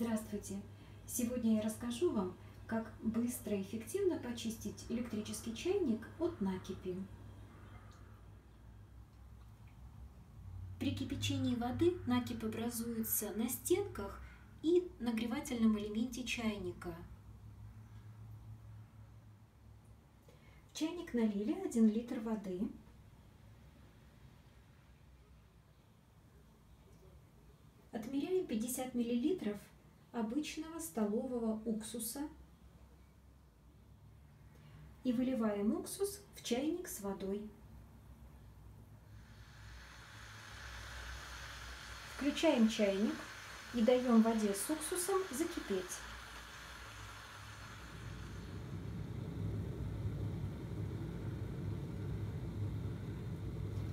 Здравствуйте! Сегодня я расскажу вам, как быстро и эффективно почистить электрический чайник от накипи. При кипячении воды накипь образуется на стенках и нагревательном элементе чайника. В чайник налили 1 литр воды. Отмеряем 50 миллилитров обычного столового уксуса и выливаем уксус в чайник с водой. Включаем чайник и даем воде с уксусом закипеть.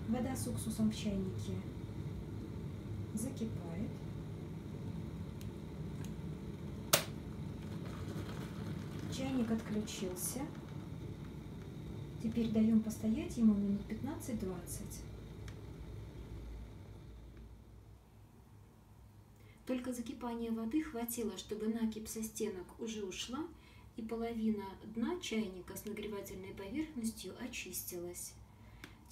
Вода с уксусом в чайнике закипает. Чайник отключился. Теперь даем постоять ему минут 15-20. Только закипания воды хватило, чтобы накипь со стенок уже ушла, и половина дна чайника с нагревательной поверхностью очистилась.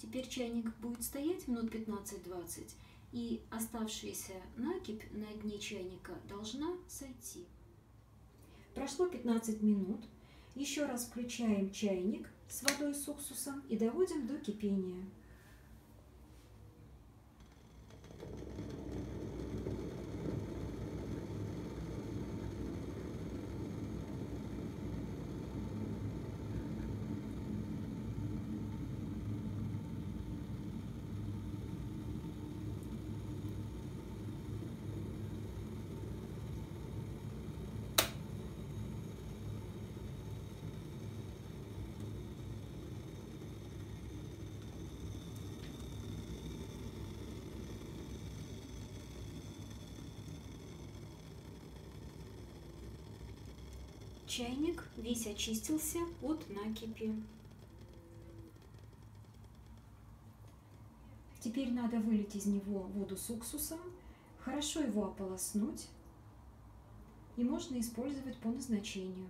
Теперь чайник будет стоять минут 15-20, и оставшаяся накипь на дне чайника должна сойти. Прошло 15 минут. Еще раз включаем чайник с водой с уксусом и доводим до кипения. Чайник весь очистился от накипи. Теперь надо вылить из него воду с уксусом, хорошо его ополоснуть и можно использовать по назначению.